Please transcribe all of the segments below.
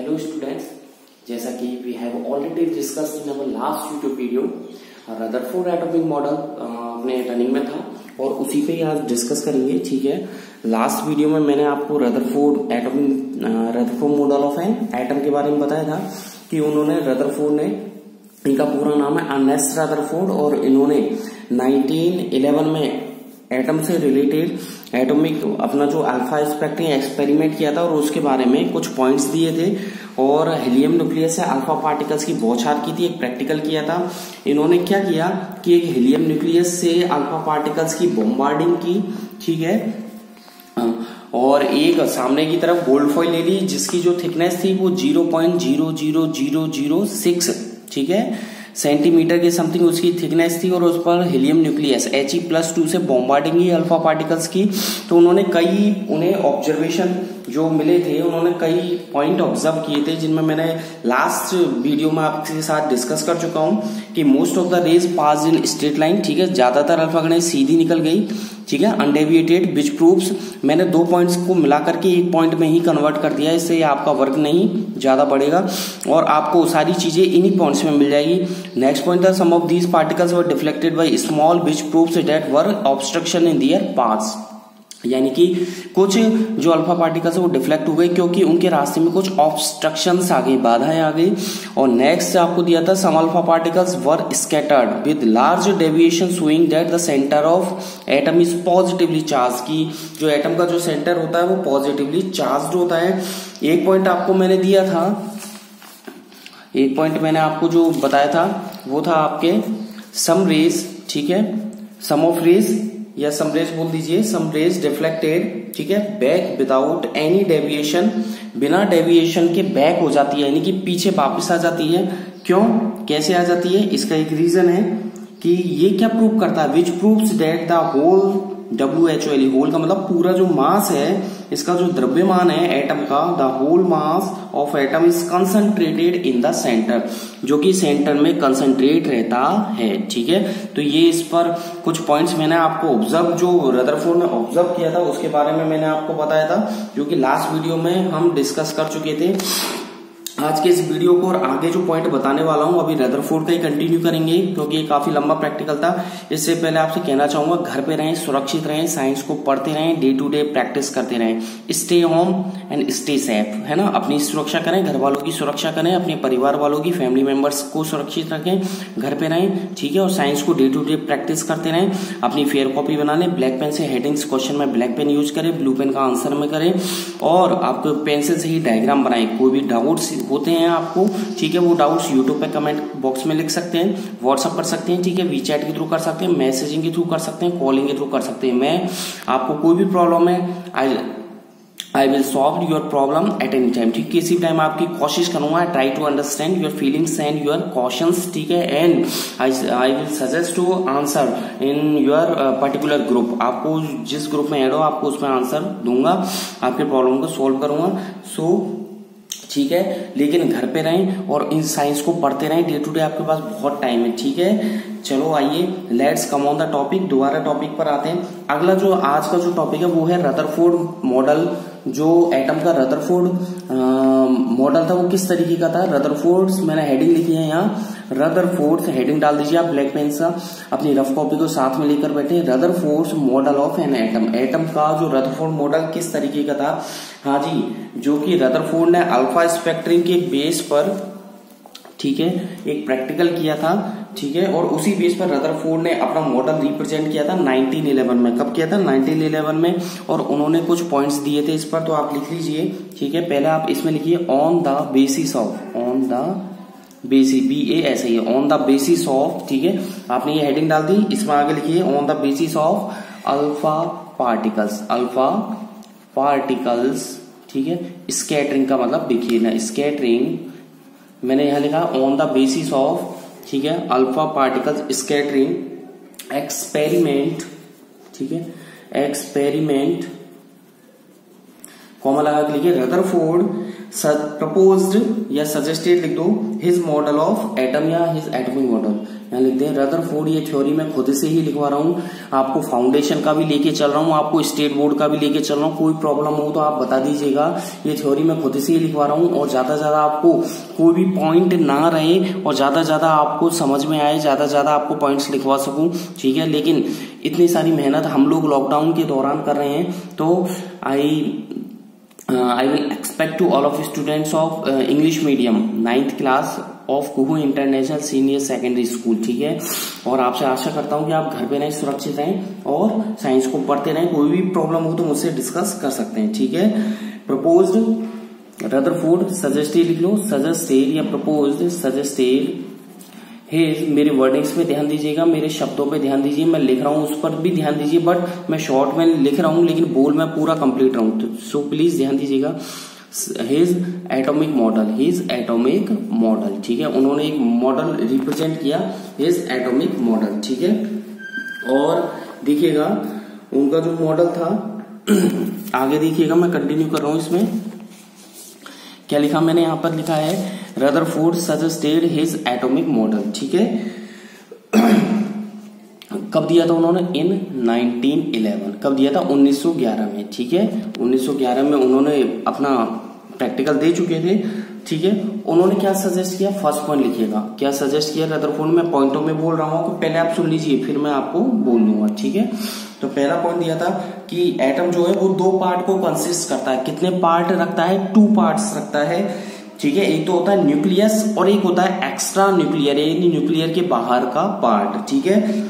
Hello students जैसा कि we have already discuss in our last YouTube video Rutherford atomic model अपने running में था, और उसी पे ही आज डिस्कस करेंगे, ठीक है? लास्ट वीडियो में मैंने आपको Rutherford atomic Rutherford model of an atom के बारे में बताया था कि उन्होंने रदरफोर्ड ने, इनका पूरा नाम है अनेस्ट रदरफोर्ड और इन्होंने 1911 में एटम से रिलेटेड एटॉमिक अपना जो अल्फ़ा स्पेक्ट्रम एक्सपेरिमेंट किया था और उसके बारे में कुछ पॉइंट्स दिए थे और हेलियम न्यूक्लियस से अल्फ़ा पार्टिकल्स की बौछार की थी, एक प्रैक्टिकल किया था। इन्होंने क्या किया कि एक हेलियम न्यूक्लियस से अल्फ़ा पार्टिकल्स की बॉम्बार्डिंग की, ठीक है? और एक सामने की तरफ़ गोल्ड फॉइल ले ली, जिसकी जो थिकनेस थी वो zero point zero zero zero zero six ठीक है? सेंटीमीटर की समथिंग उसकी थिकनेस थी और उस पर helium nucleus H E plus two से बॉम्बार्डिंग ही अल्फ़ा पार्टिकल्स की। तो उन्होंने कई, उन्हें ऑब्जर्वेशन जो मिले थे, उन्होंने कई पॉइंट ऑब्ज़र्व किए थे, जिनमें मैंने लास्ट वीडियो में आपके साथ डिस्कस कर चुका हूँ कि most of the rays pass in straight line ठीक है? ज़्यादातर अल्फ़ा गणेश सीधी निकल गई। ठीक है अनडेविएटेड विच प्रूफ्स मैंने दो पॉइंट्स को मिलाकर के एक पॉइंट में ही कन्वर्ट कर दिया, इससे आपका वर्क नहीं ज़्यादा बढ़ेगा और आपको सारी चीज़ें इन्हीं पॉइंट्स में मिल जाएगी। नेक्स्ट पॉइंट था some of these particles were deflected by small which proofs that were obstruction in their parts यानी कि कुछ जो अल्फ़ा पार्टिकल्स है वो डिफ्लेक्ट हो गए क्योंकि उनके रास्ते में कुछ ऑब्स्ट्रक्शन आ गई, बाधाएँ आ गई। और नेक्स्ट आपको दिया था some alpha particles were scattered with large deviation showing that the centre of atom is positively charge की, जो एटम का जो सेंटर होता है वो पॉजिटिवली चार्ज होता है। एक पॉइंट आपको मैंने दिया था, एक पॉइंट मैंने आपको जो बताया था, वो था आपके सम रेज ठीक है? सम ऑफ़ रेज या समरेज बोल दीजिए, समरेज डिफ्लेक्टेड ठीक है बैक विदाउट एनी डेविएशन बिना डेविएशन के बैक हो जाती है, यानी कि पीछे वापस आ जाती है। क्यों? कैसे आ जाती है? इसका एक रीजन है कि ये क्या प्रूव करता है? Which proves that the whole W H O L whole का मतलब पूरा जो मास है, इसका जो द्रव्यमान है एटम का the whole mass of atom is concentrated in the centre जो कि सेंटर में कंसंट्रेट रहता है, ठीक है? तो ये इस पर कुछ पॉइंट्स मैंने आपको ऑब्ज़र्व जो रदरफोर्ड ने ऑब्ज़र्व किया था, उसके बारे में मैंने आपको बताया था, जो कि लास्ट वीडियो में हम डिस्कस कर चुके थे। आज के इस वीडियो को और आगे जो पॉइंट बताने वाला हूँ, अभी रदरफोर्ड का ही कंटिन्यू करेंगे, क्योंकि ये काफ़ी लंबा प्रैक्टिकल था। इससे पहले आपसे कहना चाहूँगा, घर पे रहें, सुरक्षित रहें साइंस को पढ़ते रहें डे टू डे प्रैक्टिस करते रहें। Stay home and stay safe है ना? अपनी सुरक्षा करें, घर वालों की सुरक्षा करें, अपने परिवार वालों की फैमिली मेंबर्स को सुरक्षित रखें, घर पे रहें, ठीक है? और साइंस को डे टू डे प्रैक्टिस करते रहें। अपनी फेयर कॉपी बना लें ब्लैक पेन से हेडिंग्स क्वेश्चन में ब्लैक पेन यूज़ करें ब्लू पेन का आंसर में करें, और आपको पेंसिल से ही डायग्राम बनाए। कोई भी डाउट्स होते हैं आपको ठीक है वो डाउट्स यूट्यूब पे कमेंट बॉक्स में लिख सकते हैं व्हाट्सअप कर सकते हैं ठीक है वीचैट के थ्रू कर सकते हैं मैसेजिंग के थ्रू कर सकते हैं कॉलिंग के थ्रू कर सकते हैं। मैं आपको कोई भी प्रॉब्लम है I I will solve your problem at any time ठीक किसी भी टाइम आपकी कोशिश करूँगा try to understand your feelings and your questions ठीक है? And I will suggest to answer in your particular group आपको जिस ग्रुप में ऐड हो आपको उसमें आंसर दूँगा आपके प्रॉब्लम को सोल्व करूँगा। सो so, ठीक है? लेकिन घर पे रहें और इन साइंस को पढ़ते रहें। डे टू डे आपके पास बहुत टाइम है, ठीक है? चलो आइए let's come on the topic दोबारा टॉपिक पर आते हैं। अगला जो आज का जो टॉपिक है, वो है रदरफोर्ड मॉडल जो एटम का रदरफोर्ड मॉडल था, वो किस तरीके का था? रदरफोर्ड मैंने हेडिंग लिखी है यहाँ। रदरफोर्ड हेडिंग डाल दीजिए आप ब्लैक पेन सा, अपनी रफ कॉपी को साथ में लेकर बैठे। Rutherford model of an atom atom का जो रदरफोर्ड मॉडल किस तरीके का था? हाँ जी, जो कि रदर रदरफोर्ड ने अल्फ़ा स्पेक्ट्रिंग के बेस पर, ठीक है, एक प्रैक्टिकल किया था, ठीक है, और उसी बेस पर रदरफोर्ड ने अपना मॉडल रिप्रेजेंट किया था 1911 में। कब किया था? 1911 में, और उन्होंने कुछ पॉइंट्स दिए थे इस पर तो आप लिख लीजिए, ठीक है, पहले आप इसमें लिखिए on the basis of on the basis B A ऐसे ही ऑन द बेसिस ऑफ़ ठीक है? आपने ये हेडिंग डाल दी, इसमें आगे लिखिए on the basis of alpha particles alpha particles ठीक है? स्कैटरिंग का मतलब देखिए ना स्कैटरिंग मैंने यहाँ लिखा ऑन द बेसिस ऑफ़ ठीक है? अल्फ़ा पार्टिकल्स स्कैटरिंग एक्सपेरिमेंट ठीक है? एक्सपेरिमेंट कॉमा लगा के लिखिए रदरफोर्ड प्रपोज्ड या सजेस्टेड लिख दो हिज मॉडल ऑफ़ एटम या हिज एटमिक मॉडल यहाँ लिखते हैं रदर फोर्ड ये थ्योरी मैं खुद से ही लिखवा रहा हूँ। आपको फाउंडेशन का भी लेके चल रहा हूँ, आपको स्टेट बोर्ड का भी लेके चल रहा हूँ। कोई प्रॉब्लम हो तो आप बता दीजिएगा। ये थ्योरी मैं खुद से ही लिखवा रहा हूँ और ज़्यादा ज़्यादा आपको कोई भी पॉइंट ना रहे और ज़्यादा ज़्यादा आपको समझ में आए, ज़्यादा ज़्यादा आपको पॉइंट्स लिखवा सकूँ। ठीक है, लेकिन इतनी सारी मेहनत हम लोग लॉकडाउन के दौरान कर रहे हैं। तो I I will expect to all of students of English medium ninth class of Kuhu international senior secondary school ठीक है? और आपसे आशा करता हूँ कि आप घर पे रहें, सुरक्षित रहें, और साइंस को पढ़ते रहें, कोई भी प्रॉब्लम हो तो मुझसे डिस्कस कर सकते हैं, ठीक है? प्रपोज रदरफोर्ड सजेस्टेड लिख लो सजेस्टेड या प्रपोज सजेस्टेड हे, मेरे वर्डिंग्स पे ध्यान दीजिएगा, मेरे शब्दों पे ध्यान दीजिए, मैं लिख रहा हूँ, उस पर भी ध्यान दीजिए बट मैं शॉर्ट में लिख रहा हूँ, लेकिन बोल मैं पूरा कंप्लीट रहा हूँ। सो प्लीज़ ध्यान दीजिएगा। His atomic model his atomic model ठीक है? उन्होंने एक मॉडल रिप्रेजेंट किया हिज एटॉमिक मॉडल ठीक है? और देखिएगा, उनका जो मॉडल था, आगे देखिएगा, मैं कंटिन्यू कर रहा हूँ इसमें। क्या लिखा मैंने? यहाँ पर लिखा है Rutherford suggested his atomic model ठीक है? कब दिया था उन्होंने? इन 1911 कब दिया था? 1911 में, ठीक है? 1911 में उन्होंने अपना प्रैक्टिकल दे चुके थे, ठीक है? उन्होंने क्या सजेस्ट किया? फ़र्स्ट पॉइंट लिखिएगा। क्या सजेस्ट किया? रदरफोर्ड में पॉइंटों में बोल रहा हूँ तो पहले आप सुन लीजिए, फिर मैं आपको बोल दूँगा, ठीक है? तो पहला पॉइंट दिया था कि एटम जो है वो दो पार्ट को कंसिस्ट करता है। कितने पार्ट रखता है? टू पार्ट्स रखता है। ठीक है, एक तो होता है न्यूक्लियस और एक होता है एक्स्ट्रा न्यूक्लियर यानी न्यूक्लियर के बाहर का पार्ट ठीक है?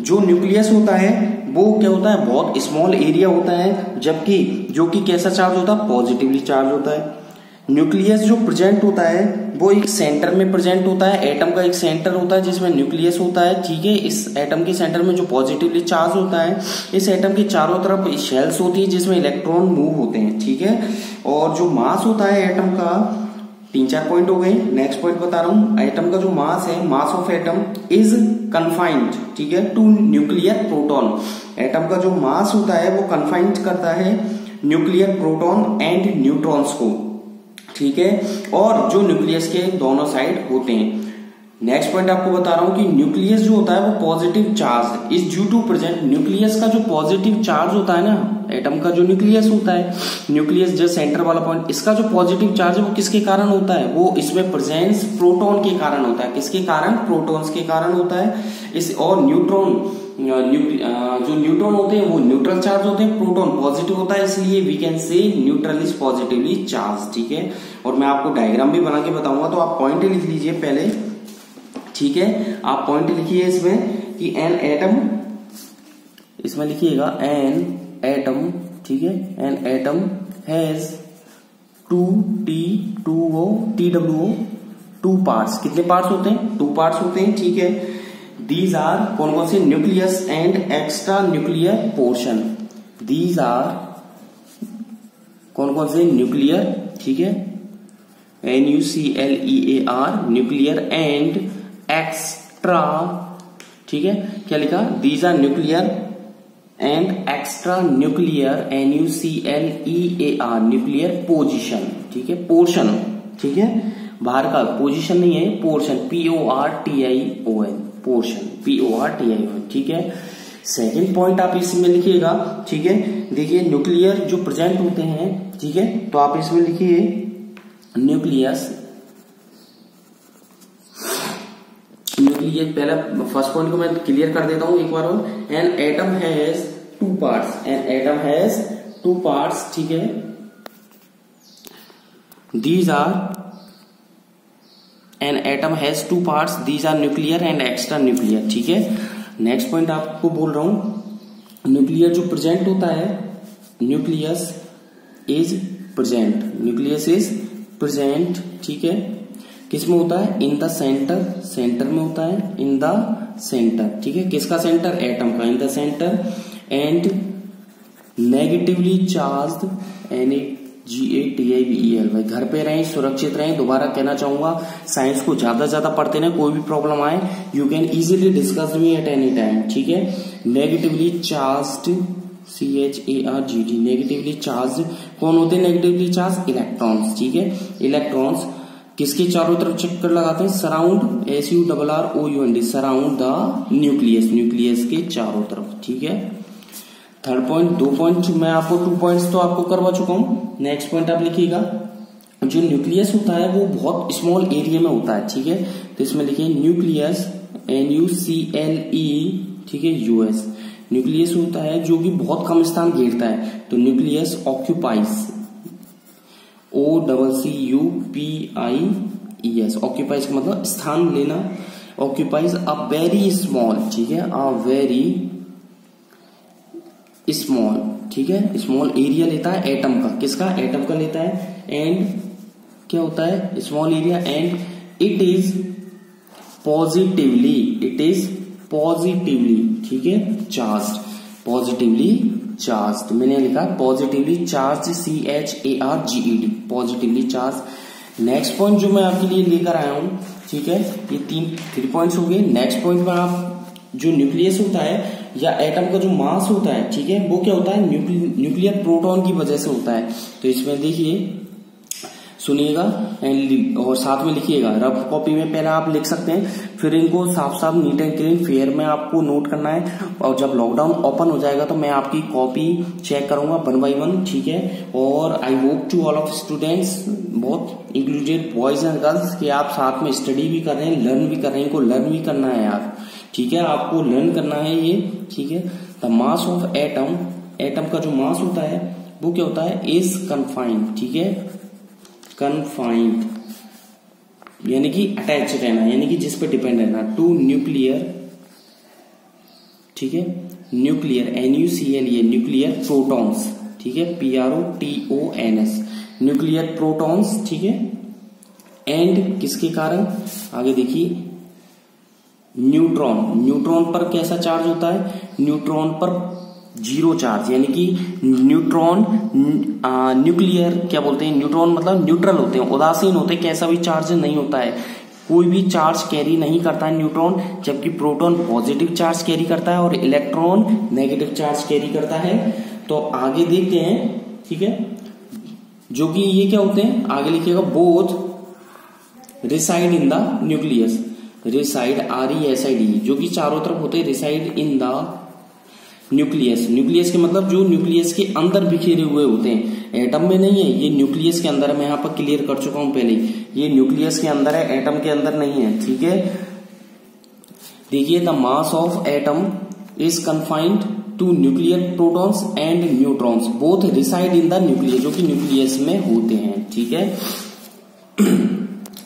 जो न्यूक्लियस होता है, वो क्या होता है? बहुत स्मॉल एरिया होता है, जबकि जो कि कैसा चार्ज होता है? पॉजिटिवली चार्ज होता है। न्यूक्लियस जो प्रेजेंट होता है, वो एक सेंटर में प्रेजेंट होता है एटम का एक सेंटर होता है, जिसमें न्यूक्लियस होता है, ठीक है? इस एटम के सेंटर में जो पॉजिटिवली चार्ज होता है, इस एटम के चारों तरफ़ शेल्स होती है, जिसमें इलेक्ट्रॉन मूव होते हैं, ठीक है? और जो मास होता है एटम का तीन चार पॉइंट हो गए। नेक्स्ट पॉइंट बता रहा हूँ। एटम का जो मास है mass of atom is confined ठीक है? टू न्यूक्लियर प्रोटॉन एटम का जो मास होता है, वो कन्फाइंड करता है न्यूक्लियर प्रोटॉन एंड न्यूट्रॉन्स को, ठीक है? और जो न्यूक्लियस के दोनों साइड होते हैं। नेक्स्ट पॉइंट आपको बता रहा हूँ कि न्यूक्लियस जो होता है, वो positive charge is due to present nucleus का जो पॉजिटिव चार्ज होता है ना एटम का जो न्यूक्लियस होता है न्यूक्लियस जो सेंटर वाला पॉइंट इसका जो पॉजिटिव चार्ज है वो किसके कारण होता है? वो इसमें प्रेजेंस प्रोटॉन के कारण होता है। किसके कारण? प्रोटॉन्स के कारण होता है। इस और न्यूट्रॉन जो न्यूट्रॉन होते हैं, वो न्यूट्रल चार्ज होते हैं प्रोटॉन पॉजिटिव होता है, इसलिए we can say neutral is positively charge ठीक है? और मैं आपको डायग्राम भी बना के बताऊँगा तो आप पॉइंट लिख लीजिए पहले, ठीक है? आप पॉइंट लिखिए इसमें कि एन एटम इसमें लिखिएगा एन एटम ठीक है? An atom has two T two O T W O two parts कितने पार्ट्स होते हैं? टू पार्ट्स होते हैं, ठीक है? दीज आर कौन कौन से? Nucleus and extra nuclear portion these are कौन कौन से? न्यूक्लियर ठीक है? N U C L E A R nuclear and extra ठीक है? क्या लिखा? These are nuclear and extra nuclear N U C L E A R nuclear position ठीक है? पोर्शन ठीक है? बाहर का पोजिशन नहीं है portion P O R T I O N portion P O R T I O N ठीक है? सेकेंड पॉइंट आप इसमें लिखिएगा, ठीक है? देखिए न्यूक्लियर जो प्रेजेंट होते हैं, ठीक है? तो आप इसमें लिखिए न्यूक्लियस न्यूक्लियर पहला फ़र्स्ट पॉइंट को मैं क्लियर कर देता हूँ एक बार और। An atom has two parts an atom has two parts ठीक है? These are an atom has two parts these are nuclear and extra nuclear ठीक है? नेक्स्ट पॉइंट आपको बोल रहा हूँ। न्यूक्लियर जो प्रेजेंट होता है nucleus is present nucleus is present ठीक है? किसमें होता है? इन द सेंटर सेंटर में होता है। इन द सेंटर ठीक है? किसका सेंटर एटम का। In the centre and negatively charge N G A T I B L भाई, घर पे रहें, सुरक्षित रहें, दोबारा कहना चाहूँगा साइंस को ज़्यादा ज़्यादा पढ़ते रहें, कोई भी प्रॉब्लम आए you can easily discuss me at any time ठीक है? Negatively charge C H A R G D negatively charge कौन होते हैं नेगेटिवली चार्ज इलेक्ट्रॉन्स ठीक है? इलेक्ट्रॉन्स किसके चारों तरफ़ चक्कर लगाते हैं? Surround S U double R O U N D surround the nucleus nucleus के चारों तरफ़, ठीक है? थर्ड पॉइंट दो पॉइंट मैं आपको टू पॉइंट्स तो आपको करवा चुका हूँ। नेक्स्ट पॉइंट आप लिखिएगा। जो न्यूक्लियस होता है, वो बहुत स्मॉल एरिया में होता है, ठीक है? तो इसमें लिखिए nucleus N U C L E ठीक है? यूएस न्यूक्लियस होता है जो कि बहुत कम स्थान घेरता है तो nucleus occupies O double C U P I E S occupies का मतलब स्थान लेना। ऑक्यूपाइज अ वेरी स्मॉल ठीक है? अ वेरी स्मॉल ठीक है? स्मॉल एरिया लेता है एटम का। किसका? एटम का लेता है। एंड क्या होता है? Small area and it is positively it is positively ठीक है? चार्ज पॉजिटिवली चार्ज तो मैंने लिखा positively charge C H A R G E D positively charge next point जो मैं आपके लिए लेकर आया हूँ, ठीक है? ये तीन थ्री पॉइंट्स हो गए नेक्स्ट पॉइंट में आप जो न्यूक्लियस होता है या एटम का जो मास होता है, ठीक है? वो क्या होता है? न्यूक्लियर प्रोटॉन की वजह से होता है. तो इसमें देखिए सुनिएगा एंड और साथ में लिखिएगा। रफ कॉपी में पहले आप लिख सकते हैं। फिर इनको साफ़ साफ़ नीट एंड क्लीन फेयर में आपको नोट करना है। और जब लॉकडाउन ओपन हो जाएगा तो मैं आपकी कॉपी चेक करूँगा वन बाई वन ठीक है? और I hope to all of students बहुत इंक्लूडेड बॉयज़ एंड गर्ल्स कि आप साथ में स्टडी भी कर रहे हैं लर्न भी कर रहे हैं। इनको लर्न भी करना है यार, ठीक है? आपको लर्न करना है ये, ठीक है? The mass of atom atom का जो मास होता है, वो क्या होता है? इज़ कन्फाइंड ठीक है? कन्फाइंड यानी कि अटैच रहना, यानी कि जिस पे डिपेंड रहना। टू न्यूक्लियर ठीक है? Nuclear N U nuclear protons ठीक है? P R O T O N S nuclear protons ठीक है? एंड किसके कारण? आगे देखिए। न्यूट्रॉन न्यूट्रॉन पर कैसा चार्ज होता है? न्यूट्रॉन पर ज़ीरो चार्ज, यानी कि न्यूट्रॉन न्यूक्लियर, क्या बोलते हैं, न्यूट्रॉन मतलब न्यूट्रल होते हैं, उदासीन होते हैं, कैसा भी चार्ज नहीं होता है। कोई भी चार्ज कैरी नहीं करता है न्यूट्रॉन, जबकि प्रोटॉन पॉजिटिव चार्ज कैरी करता है और इलेक्ट्रॉन नेगेटिव चार्ज कैरी करता है। तो आगे देखते हैं, ठीक है? जो कि ये क्या होते हैं, आगे लिखिएगा both reside in the nucleus reside R E S I D जो कि चारों तरफ़ होते हैं reside in the nucleus. Nucleus के मतलब जो न्यूक्लियस के अंदर बिखेरे हुए होते हैं। एटम में नहीं है, ये न्यूक्लियस के अंदर है। मैं यहाँ पर क्लियर कर चुका हूँ पहले ये न्यूक्लियस के अंदर है, एटम के अंदर नहीं है, ठीक है? देखिए, the mass of atom is confined to nuclear protons and neutrons. Both reside in the nucleus, जो कि न्यूक्लियस में होते हैं, ठीक है?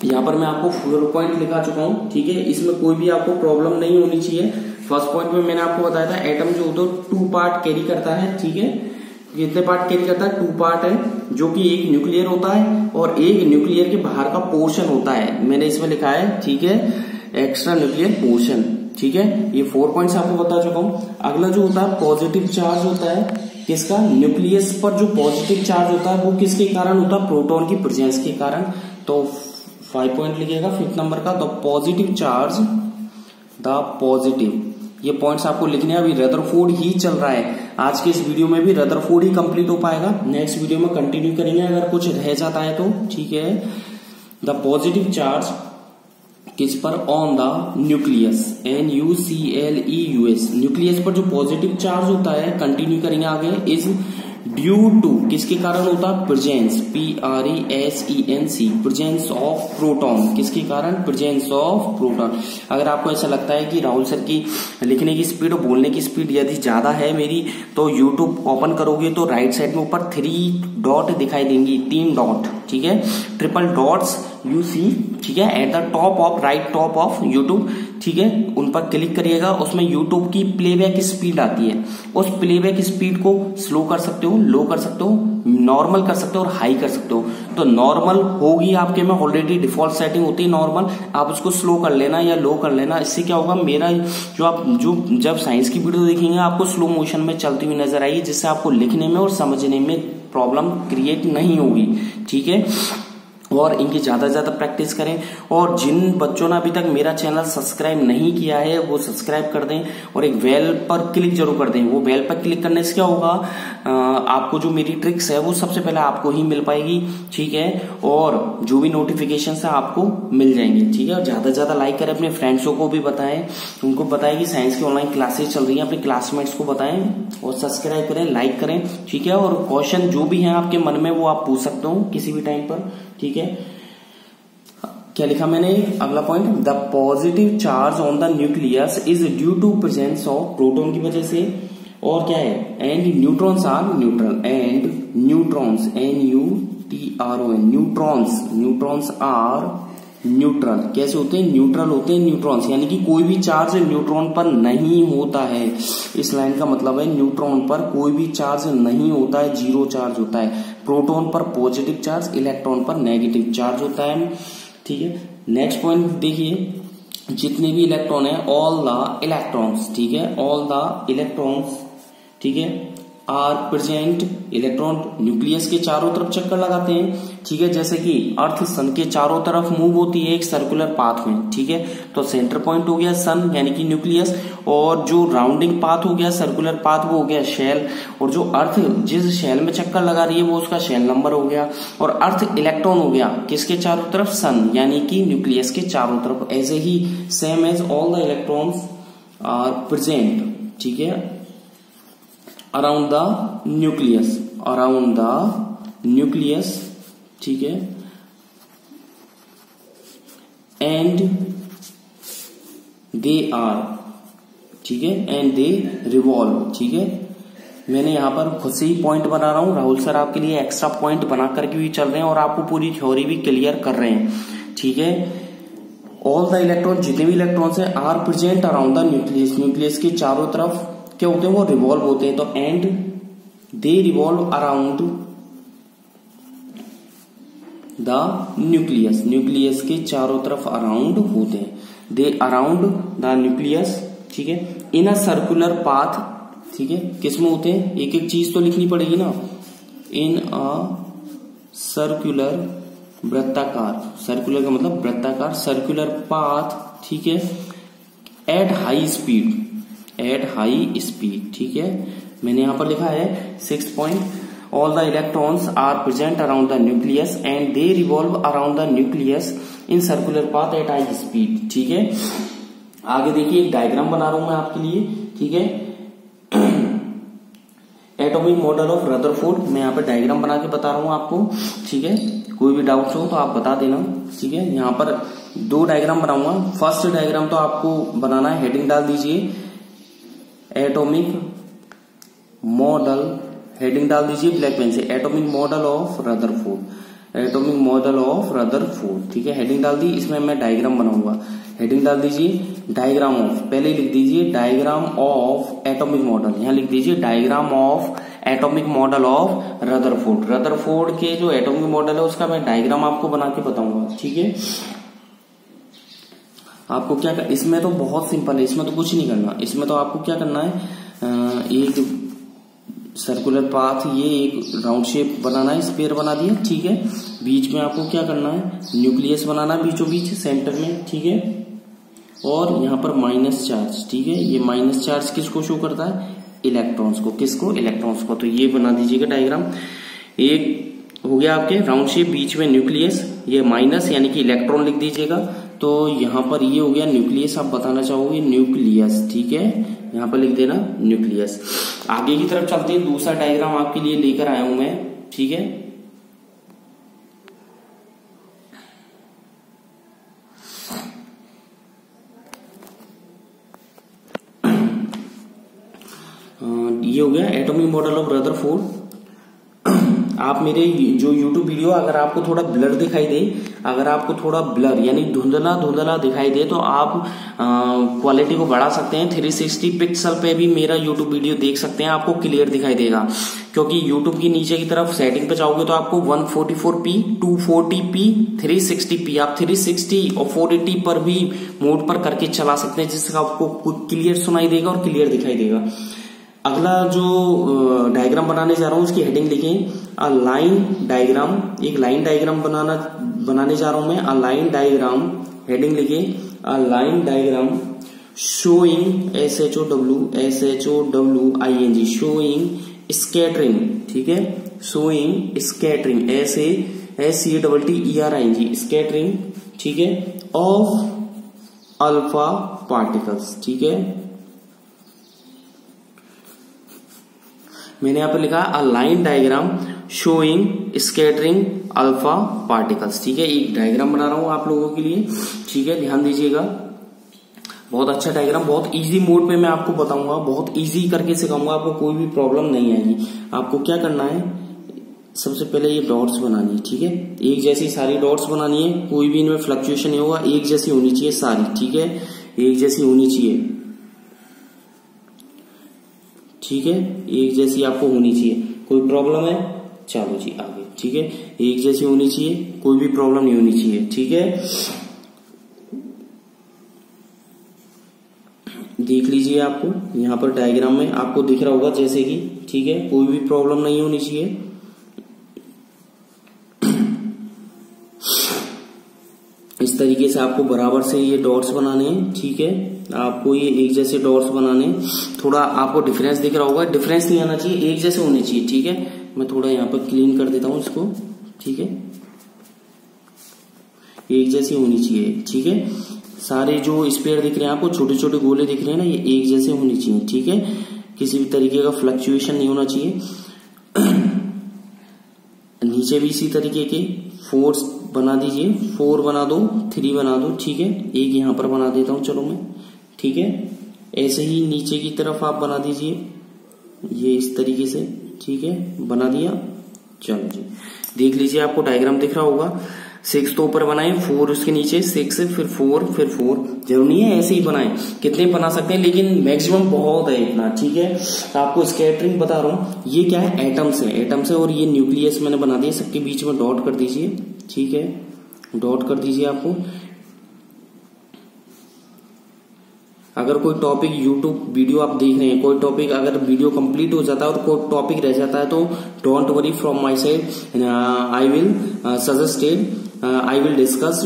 यहाँ पर मैं आपको फोर पॉइंट लिखा चुका हूँ, ठीक है? इसमें कोई भी आपको प्रॉब्लम नहीं होनी चाहिए। फ़र्स्ट पॉइंट में मैंने आपको बताया था एटम जो होता है टू पार्ट कैरी करता है, ठीक है? कितने पार्ट कैरी करता है? टू पार्ट है, जो कि एक न्यूक्लियर होता है और एक न्यूक्लियर के बाहर का पोर्शन होता है। मैंने इसमें लिखा है, ठीक है? एक्स्ट्रा न्यूक्लियर पोर्शन ठीक है? ये फोर पॉइंट्स आपको बता चुका हूँ। अगला जो होता है पॉजिटिव चार्ज होता है, किसका? न्यूक्लियस पर जो पॉजिटिव चार्ज होता है, वो किसके कारण होता है? प्रोटॉन की प्रेजेंस के कारण। तो फाइव पॉइंट लिखिएगा फिफ्थ नंबर का the positive charge the positive ये पॉइंट्स आपको लिखने अभी रदरफोर्ड ही चल रहा है। आज के इस वीडियो में भी रदरफोर्ड ही कंप्लीट हो पाएगा। नेक्स्ट वीडियो में कंटिन्यू करेंगे, अगर कुछ रह जाता है तो ठीक है? द पॉजिटिव चार्ज किस पर? On the nucleus N U C L E U S nucleus पर जो पॉजिटिव चार्ज होता है कंटिन्यू करेंगे आगे। इज़ ड्यू टू किसके कारण होता है? Presence P R E S E N C presence of proton किसके कारण? प्रेजेंस ऑफ़ प्रोटॉन अगर आपको ऐसा लगता है कि राहुल सर की लिखने की स्पीड और बोलने की स्पीड यदि ज़्यादा है मेरी तो यूट्यूब ओपन करोगे तो राइट साइड में ऊपर थ्री डॉट दिखाई देंगी, तीन डॉट ठीक है? ट्रिपल डॉट्स यू सी ठीक है? At the top of right top of YouTube ठीक है? उन पर क्लिक करिएगा, उसमें यूट्यूब की प्लेबैक स्पीड आती है। उस प्लेबैक स्पीड को स्लो कर सकते हो लो कर सकते हो नॉर्मल कर सकते हो और हाई कर सकते हो। तो नॉर्मल होगी आपके में ऑलरेडी डिफ़ॉल्ट सेटिंग होती है नॉर्मल आप उसको स्लो कर लेना या लो कर लेना। इससे क्या होगा, मेरा जो आप, जो जब साइंस की वीडियो देखेंगे, आपको स्लो मोशन में चलती हुई नज़र आएगी, जिससे आपको लिखने में और समझने में प्रॉब्लम क्रिएट नहीं होगी। ठीक है? और इनकी ज़्यादा से ज़्यादा प्रैक्टिस करें। और जिन बच्चों ने अभी तक मेरा चैनल सब्सक्राइब नहीं किया है, वो सब्सक्राइब कर दें और एक बेल पर क्लिक ज़रूर कर दें। वो बेल पर क्लिक करने से क्या होगा? आपको जो मेरी ट्रिक्स है, वो सबसे पहले आपको ही मिल पाएगी, ठीक है? और जो भी नोटिफिकेशन है, आपको मिल जाएँगे, ठीक है? और ज़्यादा से ज़्यादा लाइक करें, अपने फ्रेंड्सों को भी बताएँ। उनको बताएँ कि साइंस की ऑनलाइन क्लासेस चल रही है, अपने क्लासमेट्स को बताएँ और सब्सक्राइब करें लाइक करें, ठीक है? और क्वेश्चन जो भी है आपके मन में, वो आप पूछ सकते हो किसी भी टाइम पर ठीक है? क्या लिखा मैंने? अगला point the positive charge on the nucleus is due to presence of proton की वजह से। और क्या है? And neutrons are neutral and neutrons N U T R O N neutrons neutrons are neutral कैसे होते हैं? न्यूट्रल होते हैं न्यूट्रॉन्स यानी कि कोई भी चार्ज न्यूट्रॉन पर नहीं होता है। इस लाइन का मतलब है न्यूट्रॉन पर कोई भी चार्ज नहीं होता है ज़ीरो चार्ज होता है। प्रोटोन पर पॉजिटिव चार्ज, इलेक्ट्रॉन पर नेगेटिव चार्ज होता है। ठीक है? नेक्स्ट पॉइंट देखिए, जितने भी इलेक्ट्रॉन है ऑल द इलेक्ट्रॉन्स ठीक है? ऑल द इलेक्ट्रॉन्स ठीक है? आर प्रेजेंट इलेक्ट्रॉन न्यूक्लियस के चारों तरफ़ चक्कर लगाते हैं, ठीक है? जैसे कि अर्थ सन के चारों तरफ़ मूव होती है एक सर्कुलर पाथ में ठीक है? तो सेंटर पॉइंट हो गया सन यानी कि न्यूक्लियस और जो राउंडिंग पाथ हो गया सर्कुलर पाथ वो हो गया शेल और जो अर्थ जिस शेल में चक्कर लगा रही है, वो उसका शेल नंबर हो गया, और अर्थ इलेक्ट्रॉन हो गया, किसके चारों तरफ़? सन यानी कि न्यूक्लियस के चारों तरफ़, ऐसे ही same as all the electrons are present ठीक है? Around the nucleus around the nucleus ठीक है? एंड दे आर ठीक है? एंड दे रिवॉल्व ठीक है? मैंने यहाँ पर खुद से ही पॉइंट बना रहा हूँ। राहुल सर आपके लिए एक्स्ट्रा पॉइंट बना करके भी चल रहे हैं और आपको पूरी थ्योरी भी क्लियर कर रहे हैं, ठीक है? ऑल द इलेक्ट्रॉन जितने भी इलेक्ट्रॉन्स हैं are present around the nucleus nucleus के चारों तरफ़ क्या? होते हैं वो रिवॉल्व होते हैं तो and they revolve around the nucleus nucleus के चारों तरफ़ अराउंड होते हैं। दे अराउंड द न्यूक्लियस ठीक है? इन अ सर्कुलर पाथ ठीक है? किसमें होते हैं? एक एक चीज़ तो लिखनी पड़ेगी ना। इन अ सर्कुलर वृत्ताकार। सर्कुलर का मतलब वृत्ताकार। सर्कुलर पाथ ठीक है? At high speed at high speed ठीक है? मैंने यहाँ पर लिखा है six point all the electrons are present around the nucleus and they revolve around the nucleus in circular path at high speed ठीक है? आगे देखिए, एक डायग्राम बना रहा हूँ मैं आपके लिए, ठीक है? एटॉमिक मॉडल ऑफ़ रदरफोर्ड मैं यहाँ पर डायग्राम बना के बता रहा हूँ आपको, ठीक है? कोई भी डाउट हो तो आप बता देना, ठीक है? यहाँ पर दो डायग्राम बनाऊँगा। फ़र्स्ट डायग्राम तो आपको बनाना है हेडिंग डाल दीजिए। एटॉमिक मॉडल हेडिंग डाल दीजिए ब्लैक पेन से atomic model of Ruther Rutherford atomic model of Ruther Rutherford ठीक है? हेडिंग डाल दी, इसमें मैं डायग्राम बनाऊँगा। हेडिंग डाल दीजिए डायग्राम ऑफ़ पहले लिख दीजिए डायग्राम ऑफ़ एटॉमिक मॉडल यहाँ लिख दीजिए diagram of atomic model of Rutherford Rutherford के जो एटॉमिक मॉडल है, उसका मैं डायग्राम आपको बना के बताऊँगा, ठीक है? आपको क्या कर, इसमें तो बहुत सिंपल है इसमें तो कुछ नहीं करना। इसमें तो आपको क्या करना है एक सर्कुलर पाथ ये एक राउंड शेप बनाना है स्पेयर बना दिया ठीक है। बीच में आपको क्या करना है न्यूक्लियस बनाना है बीचों बीच सेंटर में ठीक है। और यहाँ पर माइनस चार्ज ठीक है। ये माइनस चार्ज किसको शो करता है? इलेक्ट्रॉन्स को। किसको? इलेक्ट्रॉन्स को। तो ये बना दीजिएगा डायग्राम एक हो गया आपके राउंड शेप बीच में न्यूक्लियस ये माइनस यानी कि इलेक्ट्रॉन लिख दीजिएगा। तो यहाँ पर ये हो गया न्यूक्लियस, आप बताना चाहोगे न्यूक्लियस, ठीक है? यहाँ पर लिख देना न्यूक्लियस। आगे की तरफ़ चलते हैं, दूसरा डायग्राम आपके लिए लेकर आया हूँ मैं, ठीक है? ये हो गया atomic model of Rutherford आप मेरे जो YouTube वीडियो अगर आपको थोड़ा ब्लर दिखाई दे, अगर आपको थोड़ा ब्लर यानी धुंधला धुंधला दिखाई दे तो आप क्वालिटी को बढ़ा सकते हैं। 360 पिक्सल पे भी मेरा YouTube वीडियो देख सकते हैं, आपको क्लियर दिखाई देगा। क्योंकि YouTube की नीचे की तरफ़ सेटिंग पे जाओगे तो आपको 144p 240p 360p आप 360 और 480 पर भी मोड पर करके चला सकते हैं जिससे आपको क्लियर सुनाई देगा और क्लियर दिखाई देगा। अगला जो डायग्राम बनाने जा रहा हूँ, उसकी हेडिंग लिखें। अ लाइन डायग्राम एक लाइन डायग्राम बनाना, बनाने जा रहा हूँ मैं। अ लाइन डायग्राम हेडिंग लिखे। A line diagram showing S H O W S H O W I N G showing scattering ठीक है? Showing scattering S S C double T E R I G scattering ठीक है? Of alpha particles ठीक है? मैंने यहाँ पर लिखा a line diagram showing scattering alpha particles ठीक है, एक डायग्राम बना रहा हूँ आप लोगों के लिए। ठीक है, ध्यान दीजिएगा। बहुत अच्छा डायग्राम बहुत इजी मोड पे मैं आपको बताऊँगा, बहुत इजी करके सिखाऊँगा, आपको कोई भी प्रॉब्लम नहीं आएगी। आपको क्या करना है, सबसे पहले ये डॉट्स बनानी है, ठीक है? एक जैसी सारी डॉट्स बनानी है, कोई भी इनमें फ्लक्चुएशन नहीं होगा, एक जैसी होनी चाहिए सारी, ठीक है? एक जैसी होनी चाहिए। ठीक है? एक जैसी आपको होनी चाहिए। कोई प्रॉब्लम है? चलो जी, आगे। ठीक है? एक जैसी होनी चाहिए, कोई भी प्रॉब्लम नहीं होनी चाहिए। ठीक है? देख लीजिए आपको, यहाँ पर डायग्राम में आपको दिख रहा होगा जैसे कि, ठीक है? कोई भी प्रॉब्लम नहीं होनी चाहिए। इस तरीके से आपको बराबर से ये डॉट्स बनाने हैं, ठीक है? आपको ये एक जैसे डॉट्स बनाने, थोड़ा आपको डिफरेंस दिख रहा होगा। डिफरेंस नहीं आना चाहिए, एक जैसे होने चाहिए, ठीक है? मैं थोड़ा यहाँ पर क्लीन कर देता हूँ इसको, ठीक है? एक जैसी होनी चाहिए, ठीक है? सारे जो स्पेयर दिख रहे हैं आपको छोटे छोटे गोले दिख रहे हैं ना, ये एक जैसे होने चाहिए, ठीक है? किसी भी तरीके का फ्लक्चुएशन नहीं होना चाहिए। नीचे भी इसी तरीके के फोर्स बना दीजिए। फोर बना दो थ्री बना दो, ठीक है? एक यहाँ पर बना देता हूँ, चलो मैं। ठीक है? ऐसे ही नीचे की तरफ़ आप बना दीजिए। ये इस तरीके से, ठीक है? बना दिया। चलो जी। देख लीजिए, आपको डायग्राम दिख रहा होगा। सिक्स तो ऊपर बनाए फोर उसके नीचे। सिक्स फिर फोर फिर फोर ज़रूर नहीं है ऐसे ही बनाए। कितने बना सकते हैं? लेकिन मैक्सिमम बहुत है इतना, ठीक है? आपको स्कैटरिंग बता रहा हूँ। ये क्या है? एटम्स है। एटम्स है और ये न्यूक्लियस मैंने बना दिया सबके बीच में डॉट कर दीजिए, ठीक है? डॉट कर दीजिए आपको। अगर कोई टॉपिक यूट्यूब वीडियो आप देख रहे हैं, कोई टॉपिक अगर वीडियो कंप्लीट हो जाता है और कोई टॉपिक रह जाता है तो don't worry from my side I will suggested I will discuss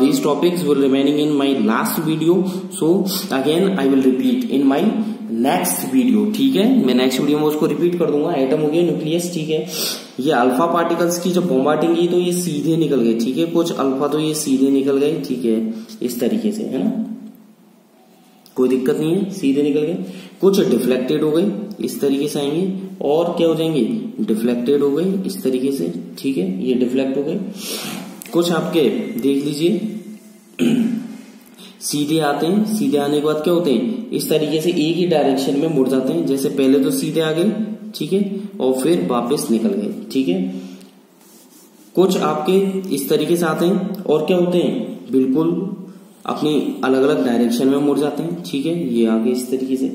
these topics will remaining in my last video so again I will repeat in my next video ठीक है? मैं नेक्स्ट वीडियो में उसको repeat कर दूँगा। Atom हो गया nucleus ठीक है? ये अल्फ़ा पार्टिकल्स की जब बॉम्बार्डिंग की तो ये सीधे निकल गए, ठीक है? कुछ अल्फ़ा तो ये सीधे निकल गए, ठीक है? इस तरीके से, है ना? कोई दिक्कत नहीं है, सीधे निकल गए। कुछ डिफ्लेक्टेड हो गए, इस तरीके से आएँगे। और क्या हो जाएँगे? डिफ्लेक्टेड हो गए, इस तरीके से। ठीक है, ये डिफ्लेक्ट हो गए। कुछ आपके देख लीजिए। सीधे आते हैं, सीधे आने के बाद क्या होते हैं? इस तरीके से एक ही डायरेक्शन में मुड़ जाते हैं। जैसे पहले तो सीधे आ गए, ठीक है, और फिर वापस निकल गए, ठीक है। कुछ आपके इस तरीके से आते हैं, और क्या होते हैं? बिल्कुल अपनी अलग अलग डायरेक्शन में मुड़ जाते हैं। ठीक है, ये आगे इस तरीके से।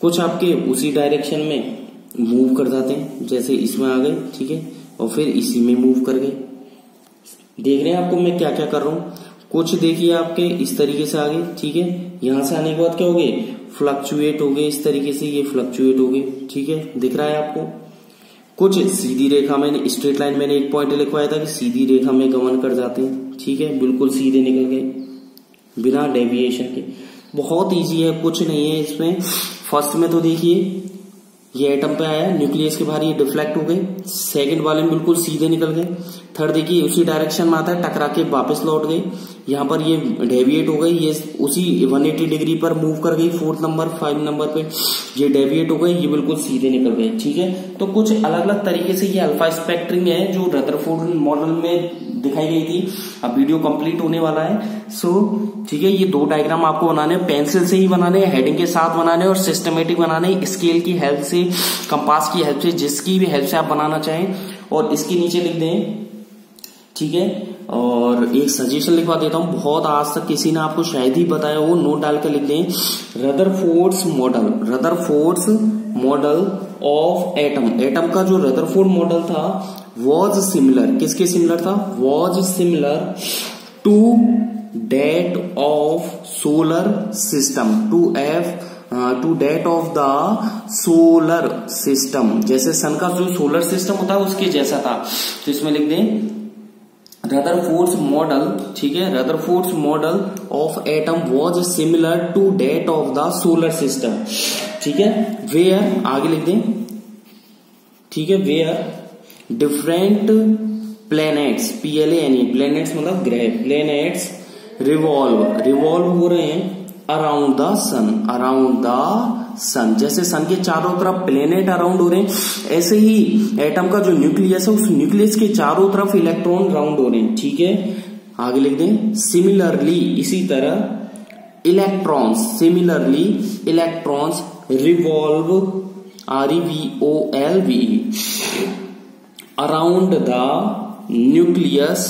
कुछ आपके उसी डायरेक्शन में मूव कर जाते हैं, जैसे इसमें आ गए, ठीक है, और फिर इसी में मूव कर गए। देख रहे हैं आपको मैं क्या क्या कर रहा हूँ। कुछ देखिए आपके इस तरीके से आगे, ठीक है। यहाँ से आने के बाद क्या हो गए? फ्लक्चुएट हो गए इस तरीके से, ये फ्लक्चुएट हो गए, ठीक है। दिख रहा है आपको? कुछ सीधी रेखा मैंने स्ट्रेट लाइन मैंने एक पॉइंट लिखवाया था कि सीधी रेखा में गमन कर जाते हैं, ठीक है, बिल्कुल सीधे निकल गए। बिना डेविएशन के। बहुत इजी है, कुछ नहीं है इसमें। फ़र्स्ट में तो देखिए, ये एटम पे आया न्यूक्लियस के बाहर ये डिफ्लेक्ट हो गए सेकंड वाले में बिल्कुल सीधे निकल गए। थर्ड देखिए, उसी डायरेक्शन में आता है, टकरा के वापस लौट गए। यहाँ पर ये डेविएट हो गई, ये उसी 180 डिग्री पर मूव कर गई फोर्थ नंबर फाइव नंबर पे। ये डेविएट हो गए ये बिल्कुल सीधे निकल गए, ठीक है? तो कुछ अलग अलग तरीके से ये अल्फ़ा स्पेक्ट्रिंग है, जो रदरफोर्ड मॉडल में दिखाई गई थी। अब वीडियो कंप्लीट होने वाला है। सो ठीक है, ये दो डायग्राम आपको बनाने पेंसिल से ही बनाने हेडिंग के साथ बनाने और सिस्टमेटिक बनाने स्केल की हेल्प से कंपास की हेल्प से, जिसकी भी हेल्प से आप बनाना चाहें। और इसके नीचे लिख दें, ठीक है, और एक सजेशन लिखवा देता हूँ। बहुत आज तक किसी ने आपको शायद ही बताया वो नोट डाल के लिख दें। Rutherford's model Rutherford's model of atom atom का जो रदरफोर्ड मॉडल था वॉज़ सिमिलर किसके सिमिलर था? Was similar to that of solar system to F to that of the solar system जैसे सन का जो सोलर सिस्टम होता है, उसके जैसा था। तो इसमें लिख दें रदर फोर्स मॉडल ठीक है? Rutherford's model of atom was similar to that of the solar system ठीक है? वेयर आगे लिख दें। ठीक है? Where different planets P L A planets मतलब ग्रह प्लैनेट्स रिवॉल्व रिवॉल्व हो रहे हैं around the sun around the sun जैसे सन के चारों तरफ़ प्लेनेट अराउंड हो रहे हैं, ऐसे ही एटम का जो न्यूक्लियस है, उस न्यूक्लियस के चारों तरफ़ इलेक्ट्रॉन राउंड हो रहे हैं, ठीक है? आगे लिख दें सिमिलरली इसी तरह electrons similarly electrons revolve R E V O L V around nucleus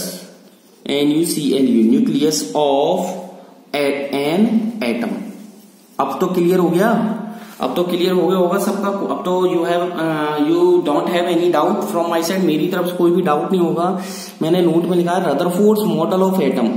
N U L U nucleus of an atom अब तो क्लियर हो गया? अब तो क्लियर हो गया होगा सबका? अब तो you have you don't have any doubt from my side मेरी तरफ़ से कोई भी डाउट नहीं होगा। मैंने नोट में लिखा है Rutherford's model of atom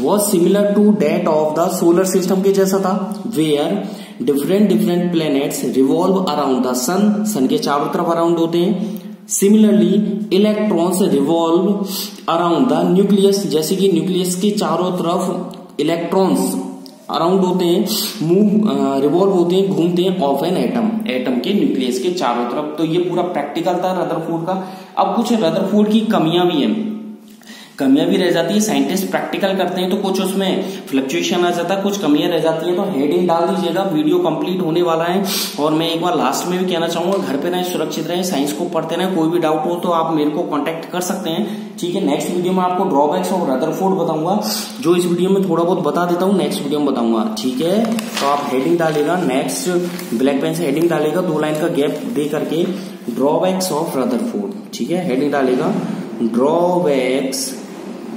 was similar to that of the solar system के जैसा था where different different planets revolve around the sun sun के चारों तरफ़ अराउंड होते हैं। Similarly electrons revolve around the nucleus जैसे कि न्यूक्लियस के चारों तरफ़ इलेक्ट्रॉन्स अराउंड होते हैं मूव रिवॉल्व होते हैं, घूमते हैं ऑफ़ एन एटम एटम के न्यूक्लियस के चारों तरफ़। तो ये पूरा प्रैक्टिकल था रदरफोर्ड का। अब कुछ रदरफोर्ड की कमियाँ भी हैं। कमियाँ भी रह जाती है साइंटिस्ट प्रैक्टिकल करते हैं तो कुछ उसमें फ्लक्चुएशन आ जाता है, कुछ कमियाँ रह जाती है तो हेडिंग डाल दीजिएगा वीडियो कंप्लीट होने वाला है। और मैं एक बार लास्ट में भी कहना चाहूँगा, घर पे रहें, सुरक्षित रहें साइंस को पढ़ते रहें, कोई भी डाउट हो तो आप मेरे को कॉन्टेक्ट कर सकते हैं। ठीक है नेक्स्ट वीडियो में आपको ड्रॉबैक्स और रदरफोर्ड बताऊँगा, जो इस वीडियो में थोड़ा बहुत बता देता हूँ नेक्स्ट वीडियो में बताऊँगा। ठीक है तो आप हेडिंग डालेगा नेक्स्ट ब्लैक पेन से हेडिंग डालेगा दो लाइन का गैप दे करके ड्रॉबैक्स ऑफ़ रदरफोर्ड ठीक है हेडिंग डालेगा ड्रॉबैक्स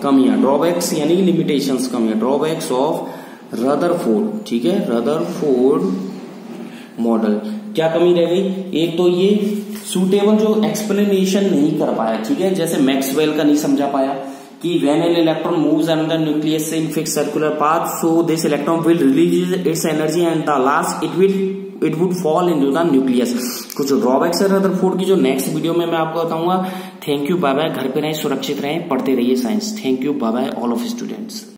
कमियाँ ड्रॉबैक्स यानी कि लिमिटेशंस कमियाँ ड्रॉबैक्स ऑफ़ रदरफोर्ड ठीक है? रदरफोर्ड मॉडल क्या कमी रह गई? एक तो ये सुटेबल जो एक्सप्लेनेशन नहीं कर पाया, ठीक है? जैसे मैक्सवेल का नहीं समझा पाया कि when an electron moves under nucleus in fix circular path so this electron will release its energy and the last it will it would fall into the nucleus कुछ ड्रॉबैक्स है रदरफोर्ड की जो next video में मैं आपको बताऊँगा। Thank you bye bye घर पे रहें, सुरक्षित रहें, पढ़ते रहिए science thank you bye bye all of students